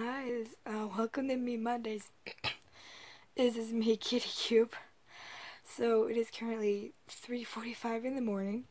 Hi, uh, welcome to Me Mondays. this is me, Kitty Cube. So it is currently 3:45 in the morning,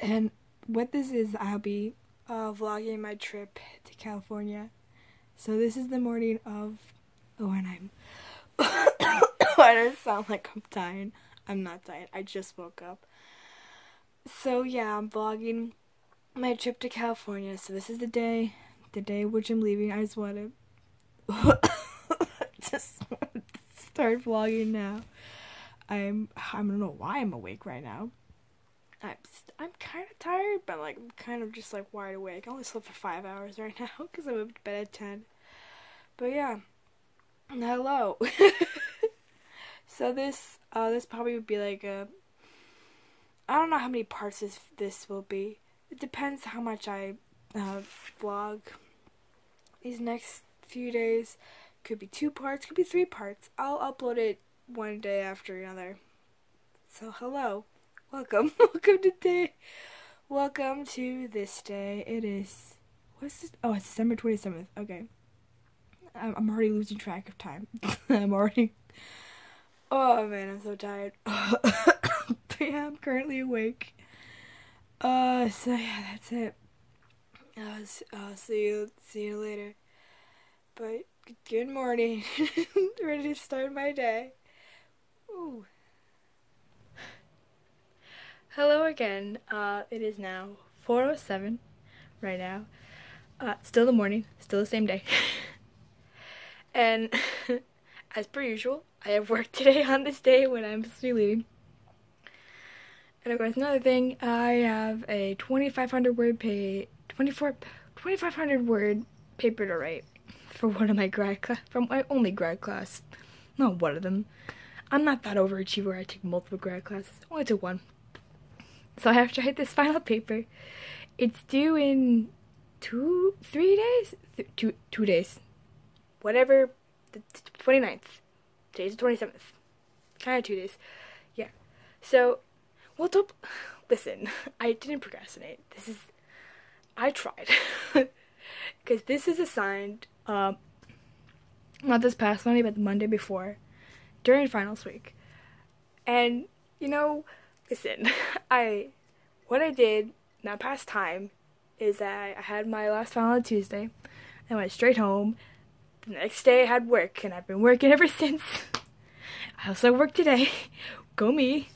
and what this is, I'll be uh, vlogging my trip to California. So this is the morning of. Oh, and I'm. I don't sound like I'm dying. I'm not dying. I just woke up. So yeah, I'm vlogging my trip to California. So this is the day the day which I'm leaving, I just want to just start vlogging now. I'm I don't know why I'm awake right now. I'm I'm kind of tired, but like I'm kind of just like wide awake. I only slept for five hours right now because I went to bed at ten. But yeah, hello. so this uh this probably would be like a I don't know how many parts this this will be. It depends how much I uh, vlog these next few days. Could be two parts, could be three parts. I'll upload it one day after another. So hello. Welcome. Welcome to day. Welcome to this day. It is what's this? Oh, it's December 27th. Okay. I'm, I'm already losing track of time. I'm already Oh man, I'm so tired. yeah, I'm currently awake. Uh, so yeah, that's it. I'll, see you see you later. But good morning. Ready to start my day. Ooh. Hello again. Uh, it is now 4:07 right now. Uh, still the morning, still the same day. and as per usual, I have work today on this day when I'm supposed to be leaving. And of course, another thing, I have a 2,500 word page 24, 2,500 word paper to write for one of my grad class, from my only grad class. Not one of them. I'm not that overachiever. I take multiple grad classes. I Only took one. So I have to write this final paper. It's due in two, three days? Th two, two days. Whatever, the 29th. Today's the 27th. Kind of two days. Yeah. So, well, don't, listen, I didn't procrastinate. This is I tried. Because this is assigned, um, not this past Monday, but the Monday before, during finals week. And, you know, listen, I, what I did that past time is that I had my last final on Tuesday. I went straight home. The next day I had work, and I've been working ever since. I also work today. Go me.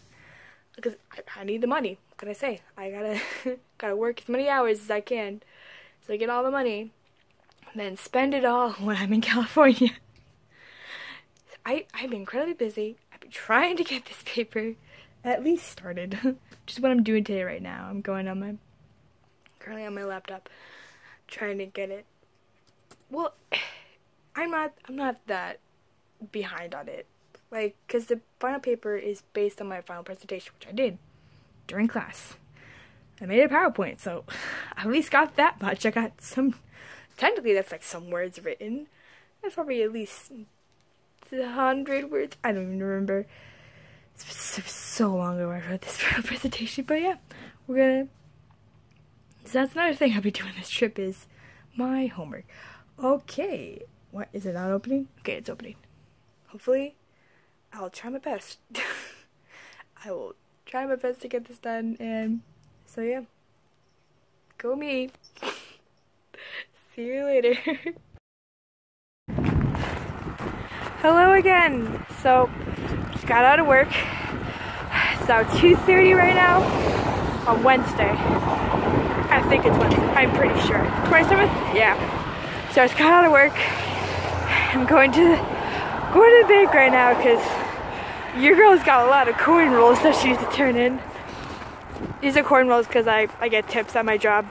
Because I, I need the money can I say? I gotta gotta work as many hours as I can so I get all the money and then spend it all when I'm in California. I I've been incredibly busy. I've been trying to get this paper at least started. Is what I'm doing today right now. I'm going on my currently on my laptop trying to get it. Well, I'm not I'm not that behind on it. Like cuz the final paper is based on my final presentation, which I did during class. I made a PowerPoint, so I at least got that much. I got some, technically that's like some words written. That's probably at least a hundred words. I don't even remember. It's been so long ago I wrote this presentation, but yeah, we're gonna. So that's another thing I'll be doing this trip is my homework. Okay, what is it not opening? Okay, it's opening. Hopefully, I'll try my best. I will try my best to get this done and so yeah. Go me. See you later. Hello again. So just got out of work. It's now 2.30 right now on Wednesday. I think it's Wednesday. I'm pretty sure. 27th yeah. So I just got out of work. I'm going to going to the bank right now because your girl's got a lot of coin rolls that she needs to turn in. These are coin rolls because I, I get tips at my job.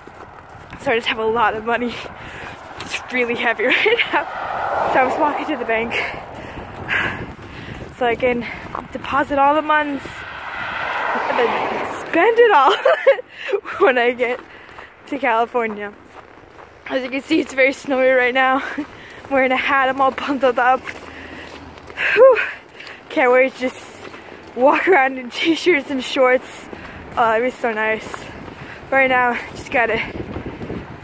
So I just have a lot of money. It's really heavy right now. So I'm just walking to the bank. So I can deposit all the money and then spend it all when I get to California. As you can see, it's very snowy right now. I'm wearing a hat, I'm all bundled up. Whew. Can't wait to just walk around in t-shirts and shorts. Oh, it was so nice. Right now, just gotta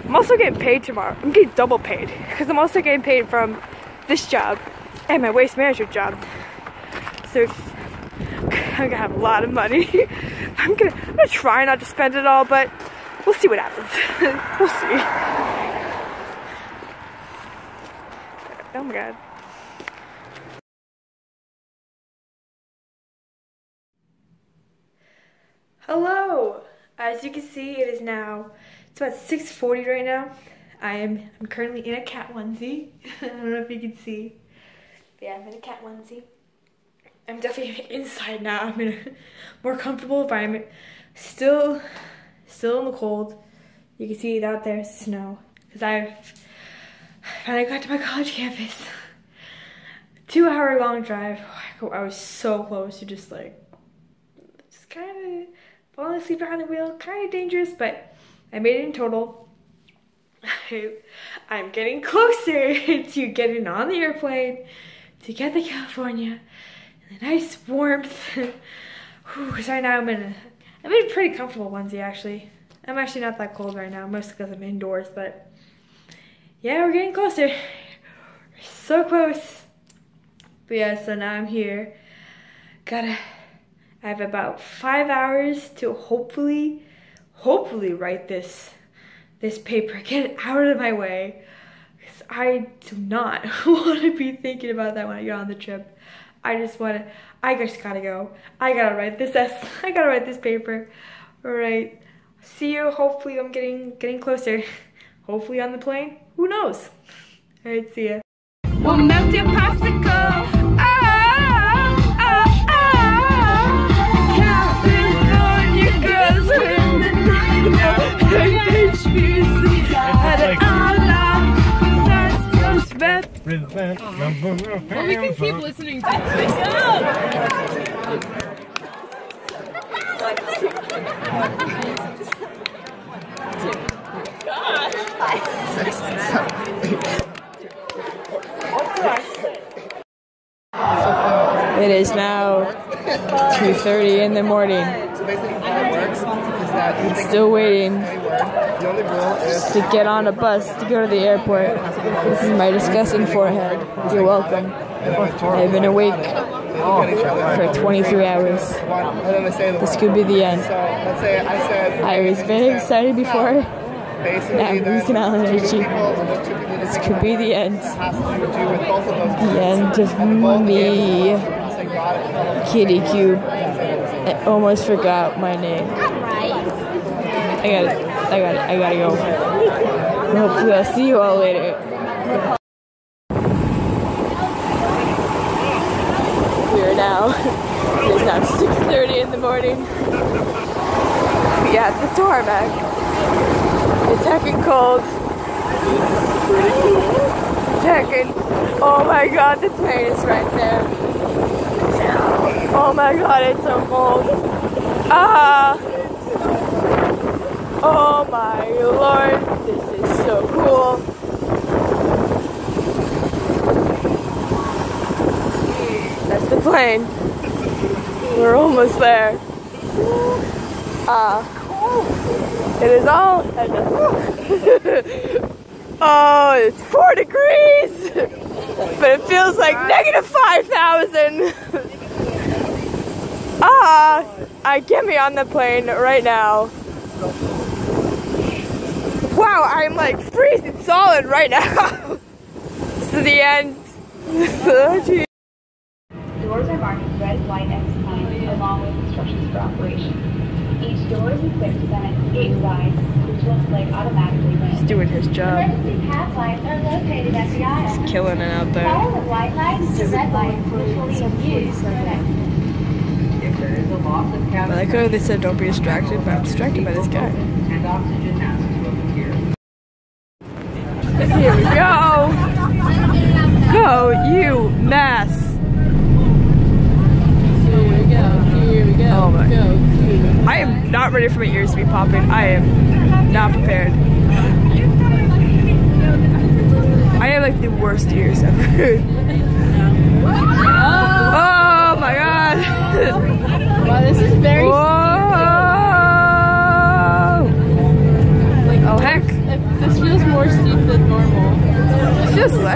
I'm also getting paid tomorrow. I'm getting double paid because I'm also getting paid from this job and my waste management job. So I'm gonna have a lot of money. I'm gonna, I'm gonna try not to spend it all, but we'll see what happens. we'll see. Oh my god. Hello! As you can see, it is now, it's about 6.40 right now. I am I'm currently in a cat onesie. I don't know if you can see. But yeah, I'm in a cat onesie. I'm definitely inside now. I'm in a more comfortable environment. Still, still in the cold. You can see it out there, snow. Because I've finally got to my college campus. Two hour long drive. Oh, I was so close to just like, falling asleep behind the wheel. Kind of dangerous, but I made it in total. I'm getting closer to getting on the airplane to get to California and the nice warmth. Whew, so right now I'm in a, I'm in a pretty comfortable onesie actually. I'm actually not that cold right now, mostly because I'm indoors, but yeah, we're getting closer. We're so close. But yeah, so now I'm here. Gotta, I have about five hours to hopefully, hopefully write this, this paper, get it out of my way. Because I do not want to be thinking about that when I get on the trip. I just want to, I just gotta go. I gotta write this S, I gotta write this paper. All right, see you. Hopefully I'm getting, getting closer. Hopefully on the plane, who knows? All right, see ya. We'll melt your popsicle. Oh. bad. Well, we can keep listening to it. It is now 2.30 in the morning. So basically how it works is that Still waiting to get on a bus to go to the airport. This is my disgusting forehead. You're welcome. I've been awake for 23 hours. This could be the end. I was very excited before. Now I'm losing all energy. This could be the end. The end of me. Kitty Cube. I almost forgot my name. I got it. I got it. I gotta go. Hopefully I'll see you all later. We are now. It is now 6:30 in the morning. We at the tarmac. It's heckin' cold. It's heckin'. Oh my god, the plane is right there. Oh my god, it's so cold. Ah! Oh my lord, this is so cool. That's the plane. We're almost there. Ah. it is all. oh, it's four degrees! but it feels like negative 5,000. Ah, I get me on the plane right now. Wow, I'm like freezing solid right now. this is the end. Oh. Doors are marked red, white, X signs along with instructions for operation. Each door is equipped with an escape sign, which will display automatically when He's doing his job. Emergency pass lights are located at the aisle. Killing it out there. Follow the white lights to red lights, which will be used for connecting. If there is a loss of I cabin like how they said don't be distracted, but I'm distracted by this guy. Go, you mess. Here we go. Here we go. Oh my- Go. I am not ready for my ears to be popping. I am not prepared. I have like the worst ears ever. oh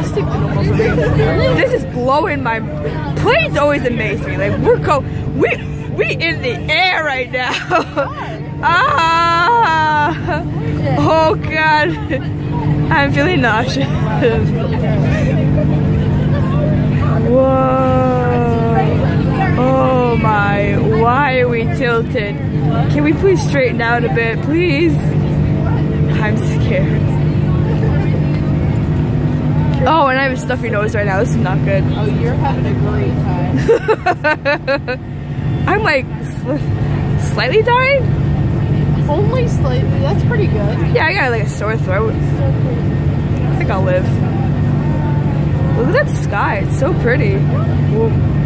This is blowing my planes always amaze me. Like we're go we we in the air right now. ah oh god. I'm feeling nauseous. Whoa. Oh my, why are we tilted? Can we please straighten out a bit, please? I'm scared. Oh, and I have a stuffy nose right now. This is not good. Oh, you're having a great time. I'm like sl- slightly dying. Only slightly. That's pretty good. Yeah, I got like a sore throat. I think I'll live. Look at that sky. It's so pretty. Whoa.